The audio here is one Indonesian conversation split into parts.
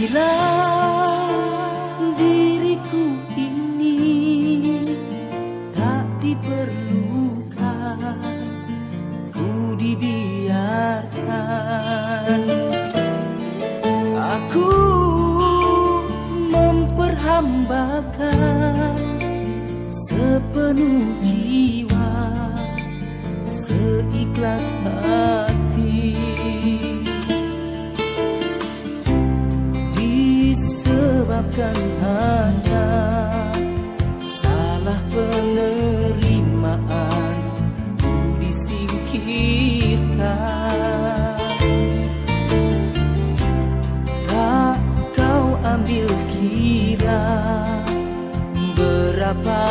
Bila diriku ini tak diperlukan Ku dibiarkan. Aku memperhambakan Sepenuh jiwa Seikhlas hati hanya salah penerimaan ku disingkirkan. Tak kau ambil kira berapa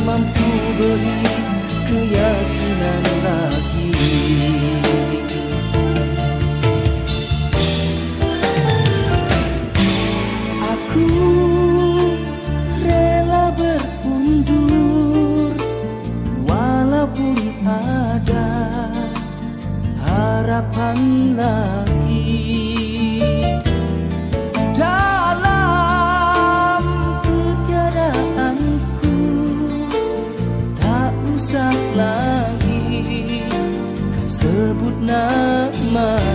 mampu beri keyakinan lagi. Aku rela berundur Walaupun ada harapan lagi naman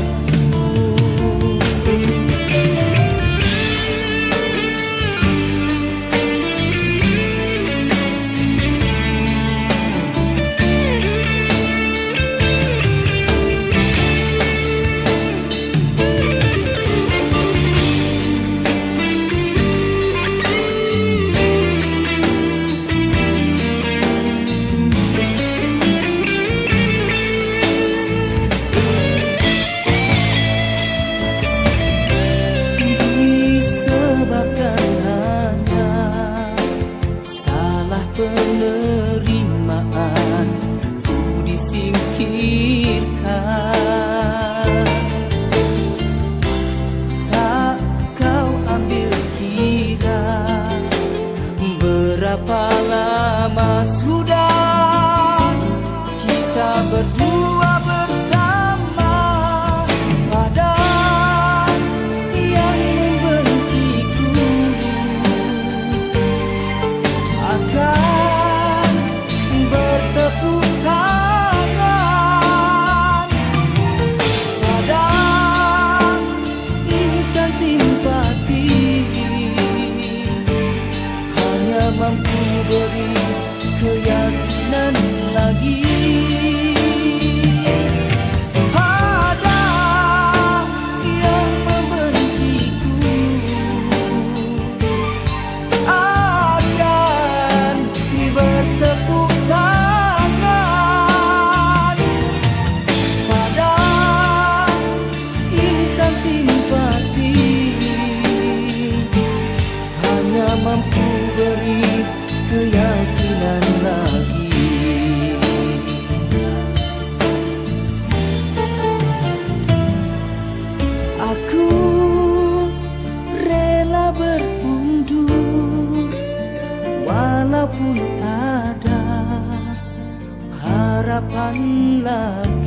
Tak kau ambil kita Berapa glory. di mana pun ada harapan lagi.